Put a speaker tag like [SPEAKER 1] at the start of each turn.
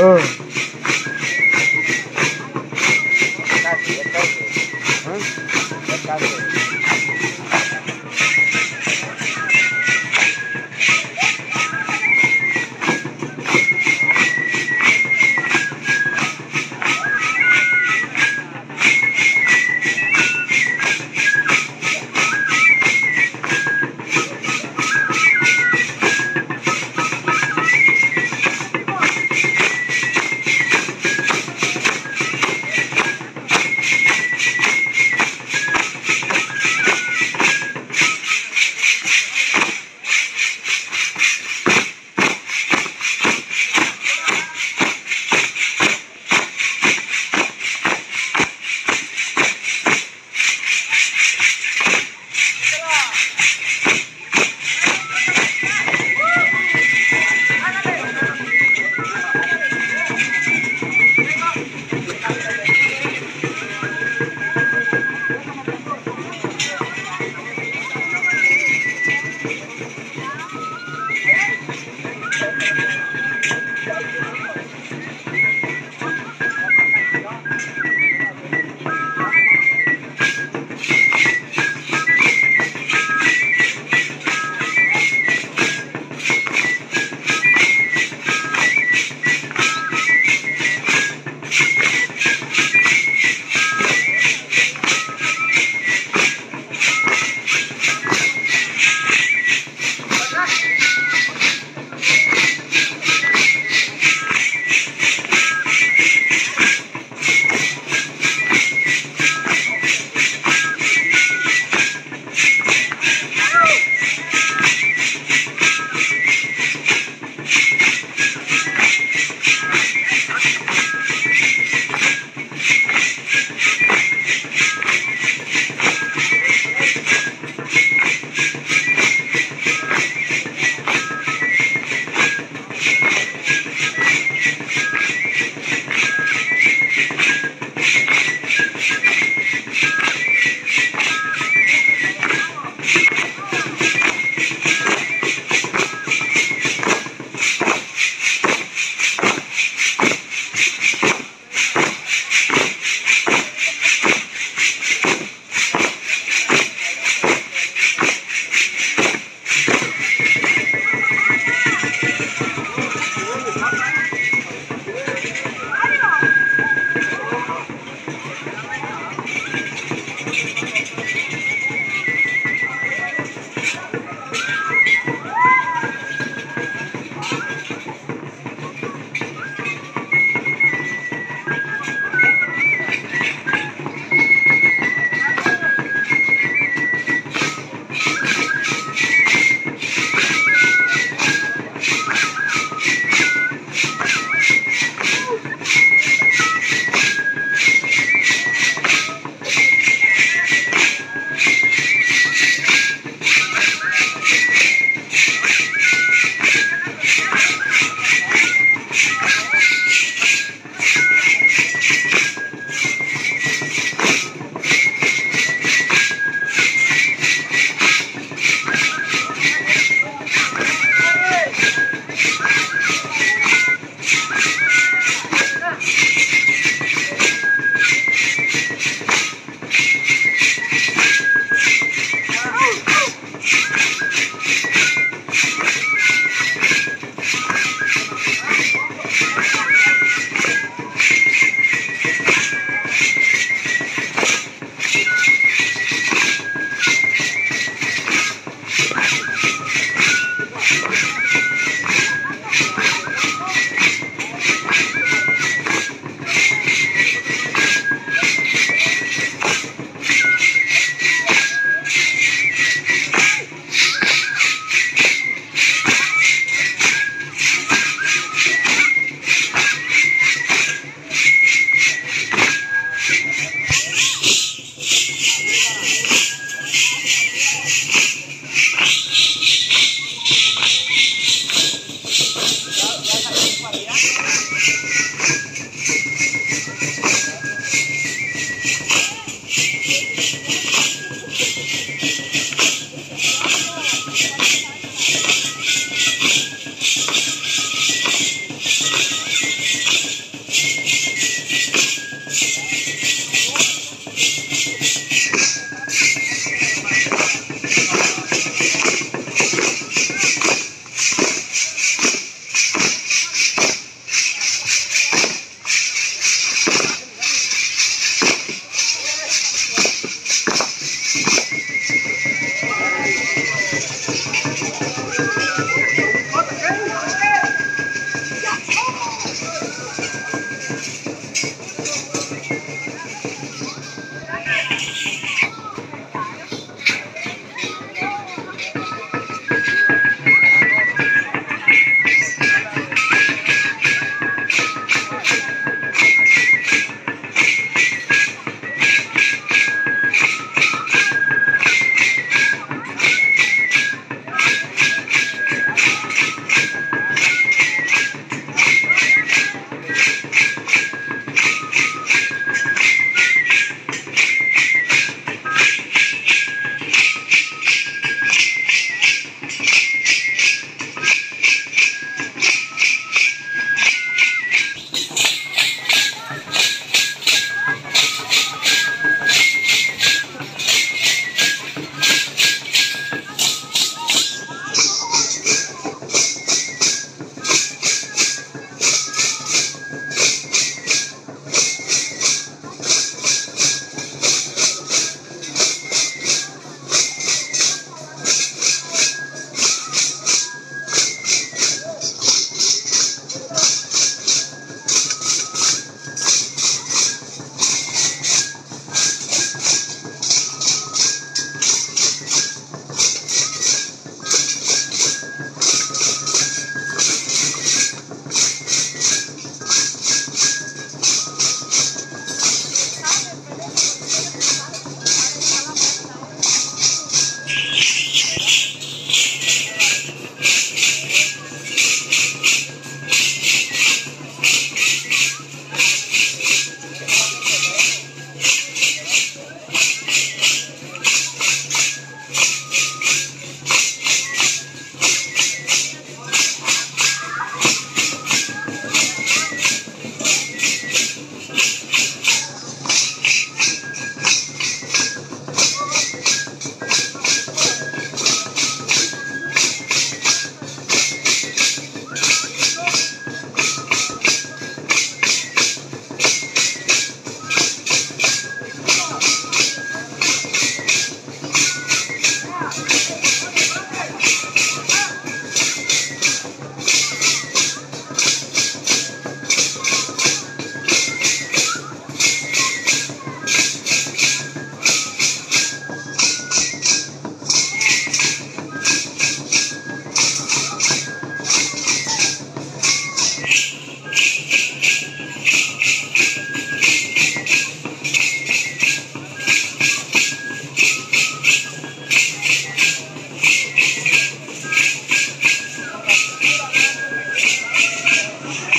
[SPEAKER 1] Mm.